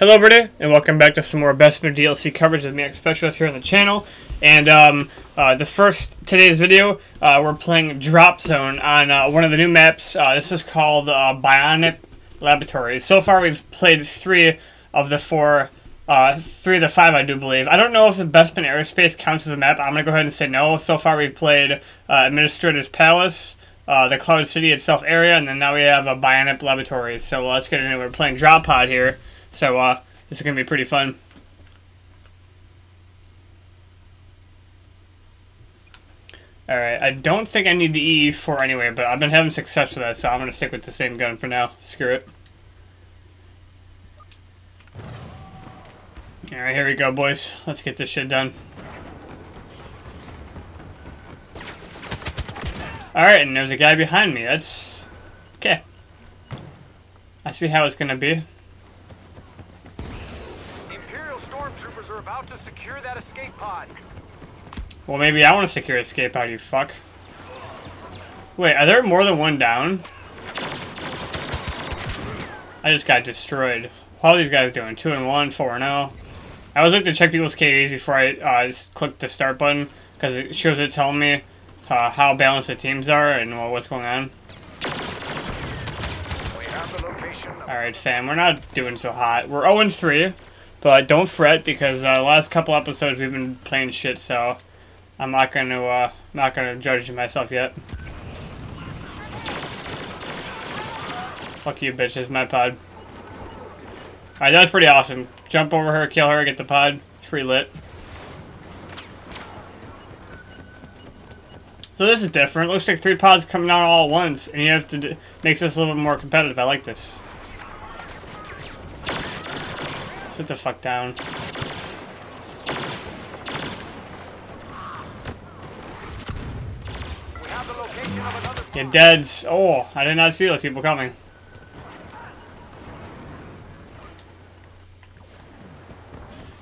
Hello everybody, and welcome back to some more Bespin DLC coverage of Maniac Specialist here on the channel. And um, uh, the first, today's video, uh, we're playing Drop Zone on uh, one of the new maps. Uh, this is called uh, Bioniip Laboratories. So far we've played three of the four, uh, three of the five I do believe. I don't know if the Bespin Aerospace counts as a map. I'm going to go ahead and say no. So far we've played Administrator's Palace, the Cloud City itself area, and then now we have a Bioniip Laboratories. So let's get into it. We're playing Drop Pod here. So uh, this is going to be pretty fun. Alright, I don't think I need the E4 anyway, but I've been having success with that, so I'm going to stick with the same gun for now. Screw it. Alright, here we go, boys. Let's get this shit done. Alright, and there's a guy behind me. That's... Okay. I see how it's going to be. Imperial stormtroopers are about to secure that escape pod. Well, maybe I want to secure escape out, you fuck. Wait, are there more than one down? I just got destroyed. How are these guys doing? 2 and 1, 4 and 0. I always like to check people's KDs before I uh, click the start button, because it shows it telling me uh, how balanced the teams are and well, what's going on. Alright, fam, we're not doing so hot. We're 0 and 3, but don't fret, because uh, last couple episodes we've been playing shit, so I'm not going to uh, not going to judge myself yet. Fuck you, bitches, my pod. Alright, that's pretty awesome. Jump over her, kill her, get the pod. It's pretty lit. So this is different. Looks like three pods coming out all at once, and you have to d makes this a little bit more competitive. I like this. Sit the fuck down. You're dead. Oh, I did not see those people coming.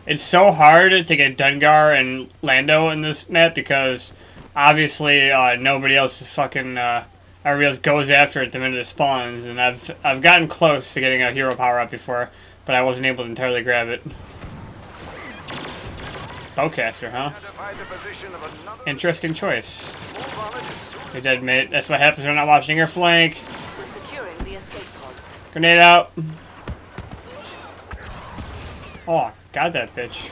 It's so hard to get Dengar and Lando in this map because obviously uh, nobody else is fucking. Uh, everybody else goes after it the minute it spawns, and I've I've gotten close to getting a hero power up before, but I wasn't able to entirely grab it. Bowcaster, huh? identify the position of another Interesting choice. move did it as soon You're dead, mate. That's what happens when I'm not watching your flank. We're securing the escape pod. Grenade out. Oh, got that bitch.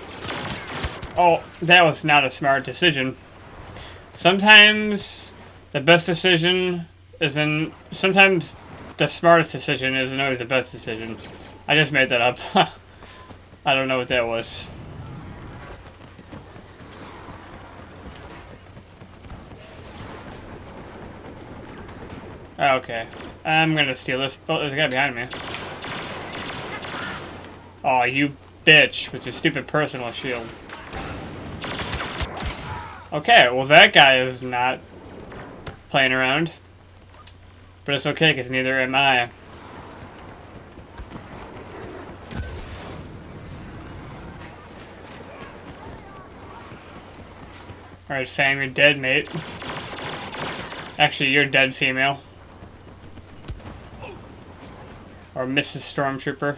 Oh, that was not a smart decision. Sometimes the best decision isn't. Sometimes the smartest decision isn't always the best decision. I just made that up. I don't know what that was. Oh, okay. I'm gonna steal this. Oh, there's a guy behind me. Oh, you bitch with your stupid personal shield. Okay, well that guy is not playing around. But it's okay, because neither am I. Alright, Fang, you're dead, mate. Actually, you're dead, female. Or Mrs. Stormtrooper.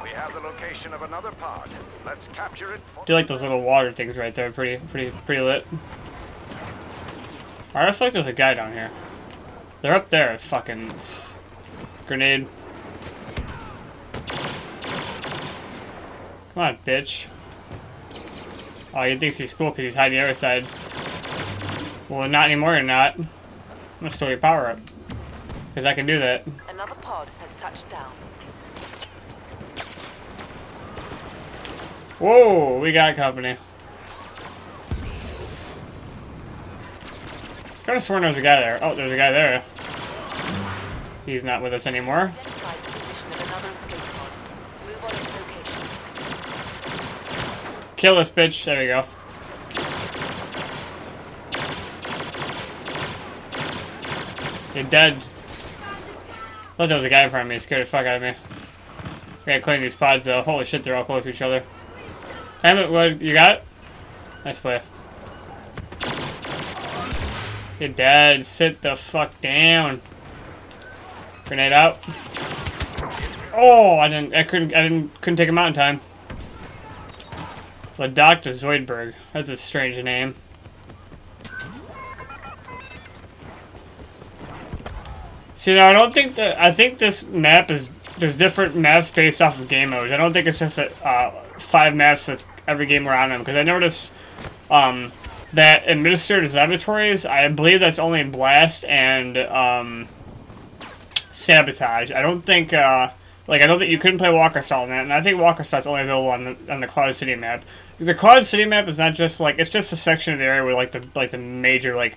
we have the location of another pod. Let's capture it. for- do like those little water things right there. Pretty, pretty, pretty lit. Alright, I feel like there's a guy down here. They're up there. Fucking grenade. Come on, bitch. Oh, he thinks he's cool because he's hiding the other side. Well, not anymore. You're not. I'm gonna steal your power up because I can do that. Another pod has touched down. Whoa, we got company. Could have sworn there was a guy there. Oh, there's a guy there. He's not with us anymore. Identify the position of another escape pod. Move on its location. Kill this bitch. There we go. You're dead. Thought there was a guy in front of me. It scared the fuck out of me. We gotta clean these pods though. Holy shit, they're all close to each other. Damn it, you got? Nice play. You're dead. Sit the fuck down. Grenade out. Oh, I didn't. I couldn't. I didn't. Couldn't take him out in time. The Doctor Zoidberg. That's a strange name. See, now I don't think that. I think this map is. There's different maps based off of game modes. I don't think it's just a, uh, five maps with every game around them. Because I noticed um, that administered laboratories. I believe that's only Blast and um, Sabotage. I don't think. Uh, like I know that you couldn't play Walker on that, and I think Walker Assault's only available on the on the Cloud City map. The Cloud City map is not just like it's just a section of the area where like the like the major like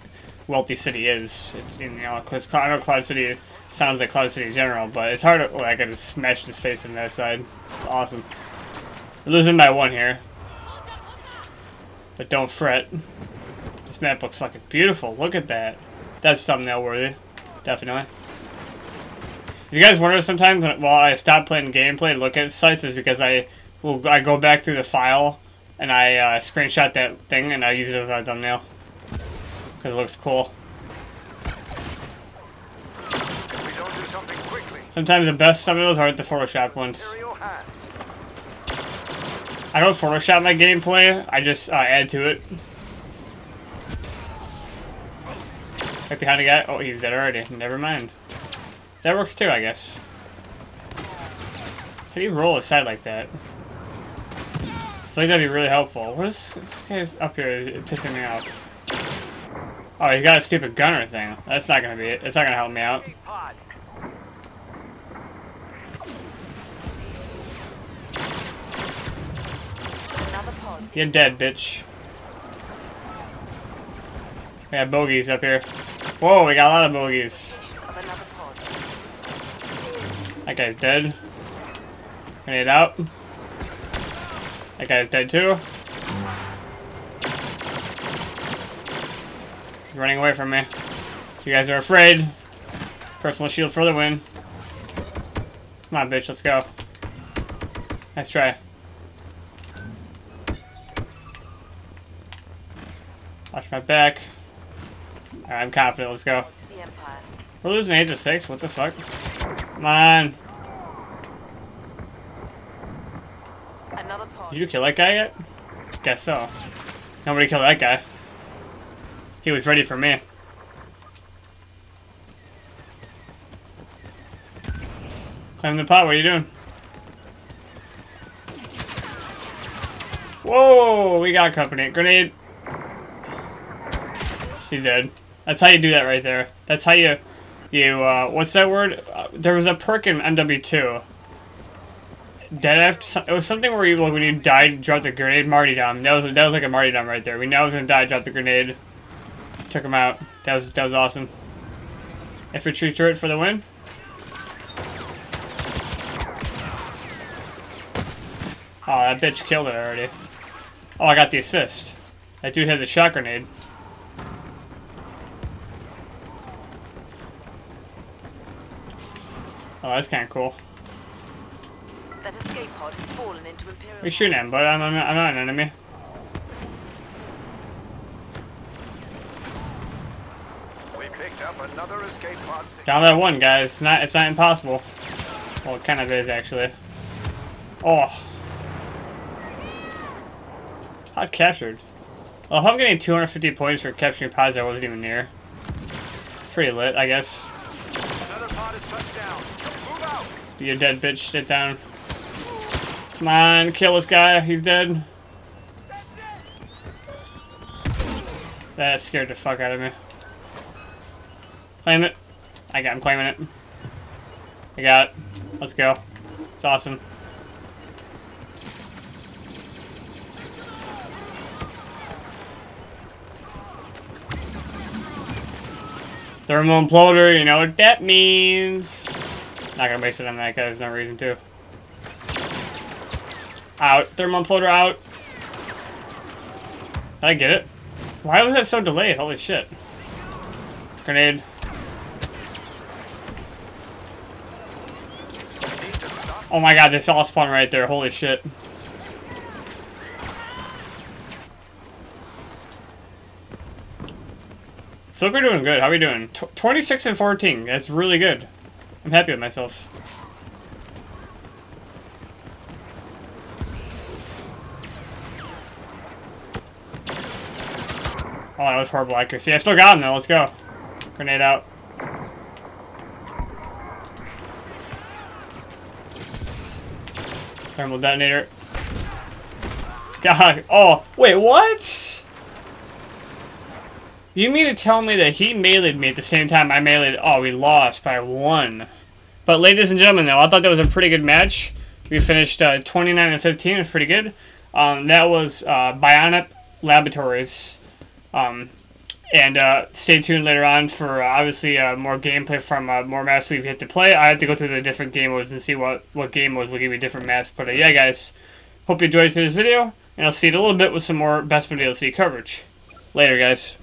wealthy city is. It's you know cause I know Cloud City sounds like Cloud City in general, but it's hard to like I just smash his face from that side. It's awesome. We're losing by one here, but don't fret. This map looks fucking beautiful. Look at that. That's thumbnail worthy, definitely. You guys wonder sometimes while I stop playing gameplay and look at sites is because I will I go back through the file and I uh, screenshot that thing and I use it as a thumbnail because it looks cool. If we don't do something quickly, Sometimes the best thumbnails aren't the Photoshop ones. I don't Photoshop my gameplay. I just uh, add to it. Right behind the guy. Oh, he's dead already. Never mind. That works too, I guess. How do you roll aside like that? I like that'd be really helpful. What is this guy's up here pissing me off? Oh, he's got a stupid gunner thing. That's not gonna be it. It's not gonna help me out. You're dead, bitch. We got bogeys up here. Whoa, we got a lot of bogeys. That guy's dead. Grenade out. That guy's dead too. Running away from me. You guys are afraid. Personal shield for the win. Come on, bitch, let's go. Nice try. Watch my back. Alright, I'm confident, let's go. We're losing age of six, what the fuck? Come on. Did you kill that guy yet? Guess so. Nobody killed that guy. He was ready for me. Climb the pot, what are you doing? Whoa, we got company. Grenade. He's dead. That's how you do that right there. That's how you, you, uh, what's that word? Uh, there was a perk in MW2 dead after it was something where you like when you died dropped the grenade martyrdom that was that was like a martyrdom right there we know I was gonna die drop the grenade took him out. That was that was awesome. Infantry turret for the win. Oh that bitch killed it already. Oh I got the assist. That dude has a shot grenade. Oh that's kind of cool. That escape pod has fallen into Imperial. We shooting him, but I'm, I'm, I'm not an enemy. We picked up another escape pod. Down that one, guys. It's not, it's not impossible. Well, it kind of is, actually. Oh. Hot captured. Well, I'm getting 250 points for capturing pods I wasn't even near. Pretty lit, I guess. Another pod is touched down. Move out. You dead bitch, sit down. Come on, kill this guy. He's dead. That scared the fuck out of me. Claim it. I got. I'm claiming it. I got it. Let's go. It's awesome. Thermal imploder, you know what that means. Not gonna waste it on that guy, there's no reason to. Out. Thermal imploder out. Did I get it? Why was that so delayed? Holy shit. Grenade. Oh my god, this all spawned right there. Holy shit. So we're doing good. How are we doing? 26 and 14. That's really good. I'm happy with myself. Oh, that was horrible accuracy. I still got him, though. Let's go. Grenade out. Thermal detonator. God. Oh, wait, what? You mean to tell me that he meleeed me at the same time I meleeed? Oh, we lost by one. But ladies and gentlemen, though, I thought that was a pretty good match. We finished uh, 29 and 15. It was pretty good. Um, that was uh, Laboratories. Um, and uh, stay tuned later on for uh, obviously uh, more gameplay from uh, more maps we've to play. I have to go through the different game modes and see what, what game modes will give me different maps. But uh, yeah, guys, hope you enjoyed this video, and I'll see you in a little bit with some more Bespin DLC coverage. Later, guys.